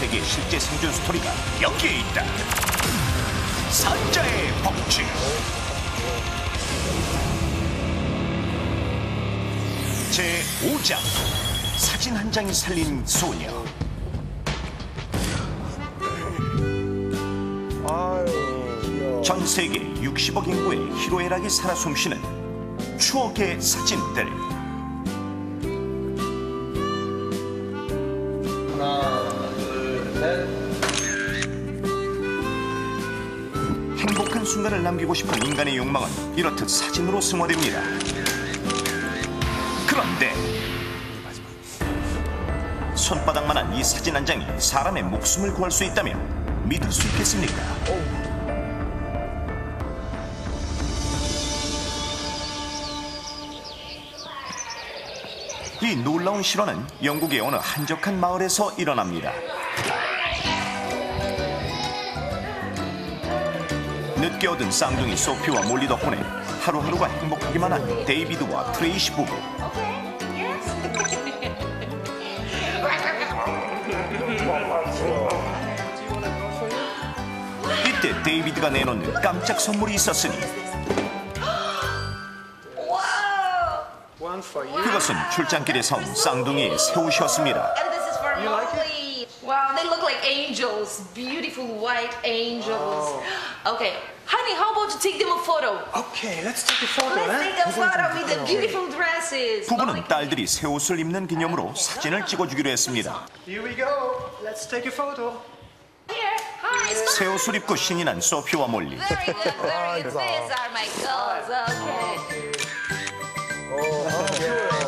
세계의 실제 생존 스토리가 여기에 있다. 산자의 법칙. 제 5장 사진 한 장이 살린 소녀. 전 세계 60억 인구의 희로애락이 살아 숨쉬는 추억의 사진들. 순간을 남기고 싶은 인간의 욕망은 이렇듯 사진으로 승화됩니다. 그런데 손바닥만한 이 사진 한 장이 사람의 목숨을 구할 수 있다면 믿을 수 있겠습니까? 이 놀라운 실화는 영국의 어느 한적한 마을에서 일어납니다. 늦게 얻은 쌍둥이 소피와 몰리 덕분에 하루하루가 행복하기만 한 데이비드와 트레이시 부부. 이때 데이비드가 내놓는 깜짝 선물이 있었으니 one for you. 그것은 출장길에 사온 쌍둥이의 새 옷이었습니다. Wow, they look like angels, beautiful white angels. Okay, honey, how about you take them a photo? Okay, let's take a photo. Let's eh? take a photo with the beautiful dresses. 부부는 딸들이 새 옷을 입는 기념으로 사진을 찍어주기로 했습니다. Here we go. Let's take a photo. Here, hi. 새 옷을 입고 신이 난 소피와 몰리. Very good, very good. These are my girls. Okay.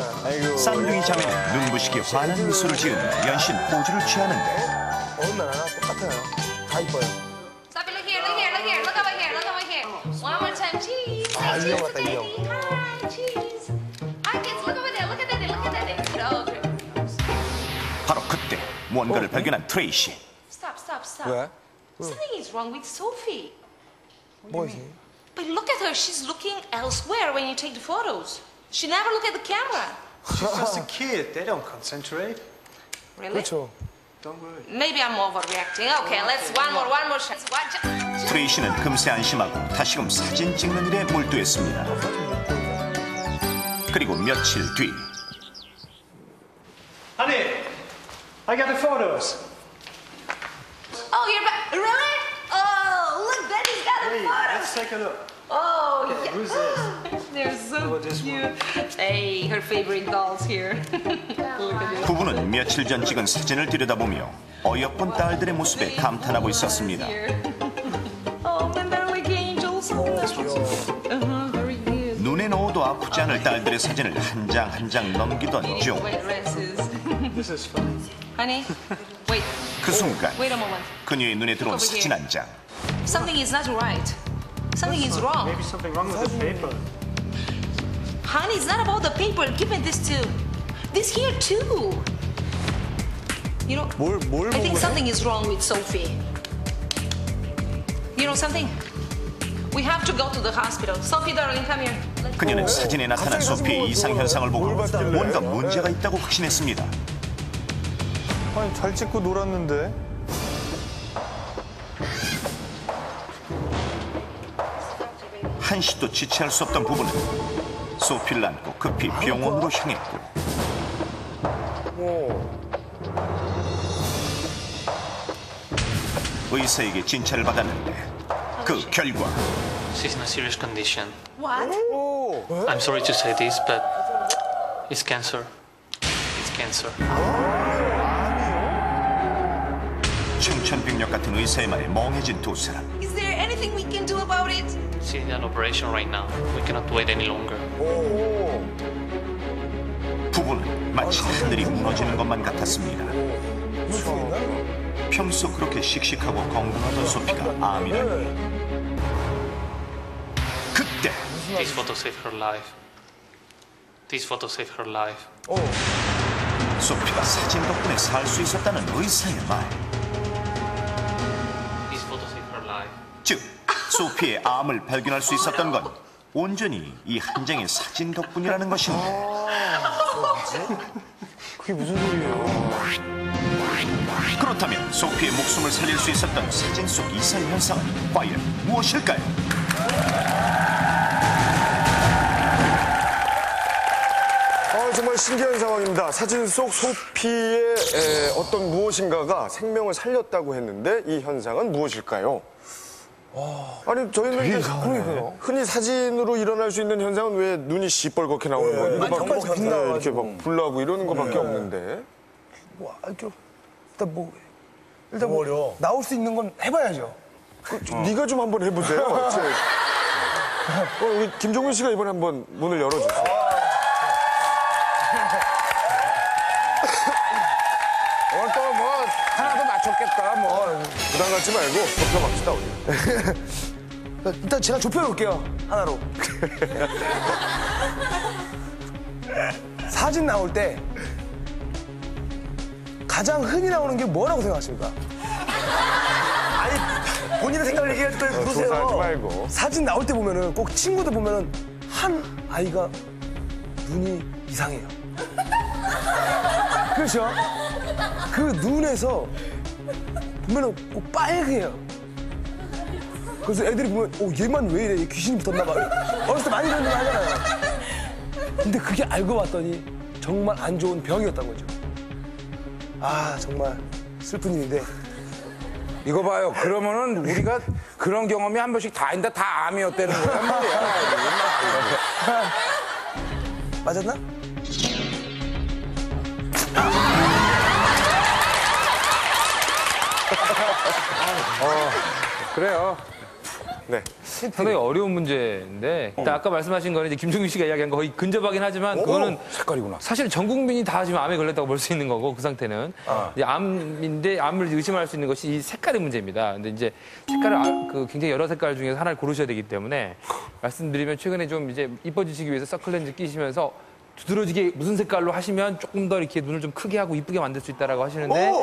쌍둥이 자매는 눈부시게 환한 미소를 지으며 연신 포즈를 취하는데 어느 나라나 똑같아요. 다 이뻐요. Stop it. Look here. Look here. Look here. Look over here. Look over here. One more time. Cheese. 아, 이 형 같다, 이 형. daddy. Hi, cheese. Hi, kids. Look over there. Look at daddy. Look at daddy. Okay. 바로 그때 무언가를 발견한 트레이시. Stop. Stop. Stop. 왜? Something is wrong with Sophie. 뭐지? But look at her. She's looking elsewhere when you take the photos. She never look at the camera. She's just a kid. They don't concentrate. Really? 그렇죠. Don't worry. Maybe I'm overreacting. Okay, let's one more, one more shot. Watch out. 트레이시는 금세 안심하고 다시금 사진 찍는 일에 몰두했습니다. 그리고 며칠 뒤 Honey, I got the photos. Oh, you're back. Really? Oh, look, Daddy's got the Hey, photos. Let's take a look. Oh, Okay, yeah. who's this? They're so Oh, cute. Hey, her favorite dolls here. look at this. 부부는 며칠 전 찍은 사진을 들여다보며 어여쁜 딸들의 모습에 감탄하고 있었습니다. Oh, man, they're like angels. Uh-huh, very good. 눈에 넣어도 아프지 않을 딸들의 사진을 한 장 한 장 넘기던 중 그. This is fun. Honey, wait, 그 순간 wait a moment. 그녀의 눈에 들어온 사진 한 장. Something is not right. Something is wrong. Maybe something wrong with the paper. Honey, it's not about the paper. Give me this too. This here too. You know, 뭘, 뭘 I think something is wrong with Sophie. You know something? We have to go to the hospital. Sophie, darling, come here. 그녀는 사진에 나타난 소피의 이상 현상을 보고? 뭔가 문제가 있다고 확신했습니다. 아니, 잘 찍고 놀았는데. 한시도 지체할 수 없던 부부는 소피를 안고 급히 병원으로 향했고 오. 의사에게 진찰을 받았는데 그 결과 She's in a serious condition. What? 오. I'm sorry to say this, but it's cancer. It's cancer. 청천벽력 같은 의사의 말에 멍해진 두 사람 can do about it? She's in an operation right now. We cannot wait any longer. 오. 부부는 마치 하늘이 무너지는 것만 같았습니다? 평소 그렇게 씩씩하고 건강하던 소피가 암이라니 그때 This photo saved her life. This photo saved her life. 오. 소피가 사진 덕분에 살 수 있었다는 의사의 말 This photo saved her life. 즉 소피의 암을 발견할 수 있었던 건 온전히 이 한 장의 사진 덕분이라는 것입니다. 그게 무슨 소리예요? 그렇다면 소피의 목숨을 살릴 수 있었던 사진 속 이상 현상은 과연 무엇일까요? 아, 정말 신기한 상황입니다. 사진 속 소피의 에, 어떤 무엇인가가 생명을 살렸다고 했는데 이 현상은 무엇일까요? 아니 저희는 이제 흔히 사진으로 일어날 수 있는 현상은 왜 눈이 시뻘겋게 나오는 거 이거 막 정말 네, 빛나가지고. 이렇게 막 불나고 이러는 거밖에 없는데. 뭐, 아, 저, 일단 뭐, 일단 뭐, 나올 수 있는 건 해봐야죠. 그, 좀 네가 좀 한번 해보세요. 제- 어, 우리 김종민 씨가 이번에 한번 문을 열어주세요. 오늘 또뭐 하나도 맞췄겠다 뭐. 부담 갖지 말고 좁혀 봅시다 우리. 일단 제가 좁혀놓을게요. 하나로. 사진 나올 때 가장 흔히 나오는 게 뭐라고 생각하십니까? 아니, 본인의 생각을 얘기할 때 보세요. 조사하지 말고. 사진 나올 때 보면은 꼭 친구들 보면은 한 아이가 눈이 이상해요. 그렇죠? 그 눈에서 보면은 꼭 빨개요. 그래서 애들이 보면 어 얘만 왜 이래 얘 귀신이 붙었나 봐. 어렸을 때 많이 그런 얘기 하잖아요. 근데 그게 알고 봤더니 정말 안 좋은 병이었던 거죠. 아 정말 슬픈 일인데 이거 봐요. 그러면은 우리가 그런 경험이 한 번씩 다 있는데 다 암이었다는 거야 말이야. 맞았나? 그래요. 네. 상당히 어려운 문제인데 일단 아까 말씀하신 거는 이제 김종민 씨가 이야기한 거 거의 근접하긴 하지만 그거는 색깔이구나. 사실 전 국민이 다 지금 암에 걸렸다고 볼 수 있는 거고 그 상태는 이제 암인데 암을 의심할 수 있는 것이 이 색깔의 문제입니다. 근데 이제 색깔을 아- 그 굉장히 여러 색깔 중에서 하나를 고르셔야 되기 때문에 말씀드리면 최근에 좀 이제 이뻐지시기 위해서 서클렌즈 끼시면서 두드러지게 무슨 색깔로 하시면 조금 더 이렇게 눈을 좀 크게 하고 이쁘게 만들 수 있다라고 하시는데 다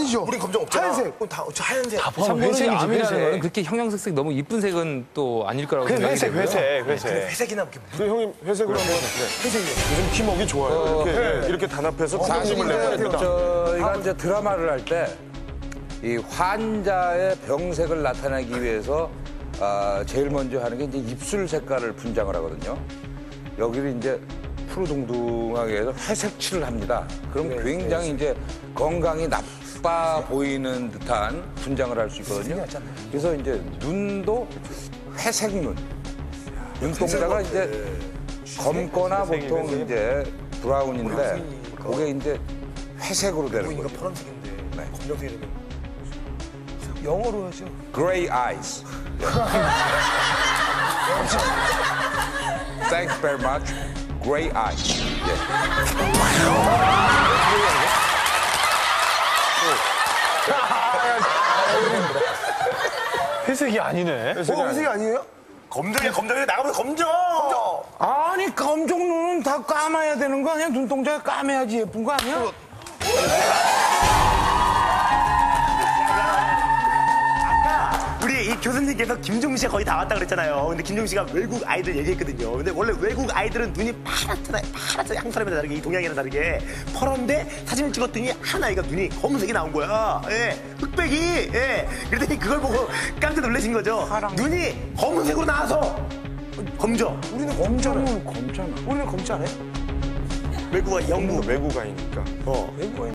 아니죠. 우리 검정 없잖아. 하얀색. 그럼 다 하얀색. 참고로 이 암이라는 거는 그렇게 형형색색 너무 이쁜 색은 또 아닐 거라고 생각이 회색, 되고요. 회색, 회색. 회색이나 이렇게 그 형님 회색으로 한번. 네. 회색이요. 요즘 팀워크 좋아요. 이렇게 네, 이렇게 단합해서 사실 팀워크를 내야 됩니다. 저희가 이제 드라마를 할 때 이 환자의 병색을 나타내기 위해서 아, 제일 먼저 하는 게 이제 입술 색깔을 분장을 하거든요. 여기를 이제 푸르둥둥하게 해서 회색 칠을 합니다. 그럼 굉장히 이제 건강이 나 빠 보이는 듯한 분장을 할 수 있거든요. 그래서 이제 눈도 회색 눈. 눈동자가 이제 검거나 보통 이제 브라운인데 그게 이제 회색으로 되는 거죠. 파란색인데 네. 검정색이 되면 영어로 하죠. Gray eyes. Thanks very much. Gray eyes. 예. 회색이 아니네. 어, 회색이 아니에요? 검정이야 검정이야 나가면 검정. 아니 검정 눈은 다 감아야 되는 거 아니야? 눈동자가 까매야지 예쁜 거 아니야? 이 교수님께서 김종민 씨가 거의 다 왔다 그랬잖아요. 근데 김종민 씨가 외국 아이들 얘기했거든요. 근데 원래 외국 아이들은 눈이 파랗잖아요. 파랗잖아요. 한국 사람이랑 다르게, 이 동양이랑 다르게. 파란데 사진을 찍었더니 한 아이가 눈이 검은색이 나온 거야. 예. 흑백이. 예. 그랬더니 그걸 보고 깜짝 놀라신 거죠. 눈이 검은색으로 나와서 검정. 우리는 검잖아. 검잖아. 우리는 검지 않아요? 외국어 영국. 외국 아이니까. 어. 외국어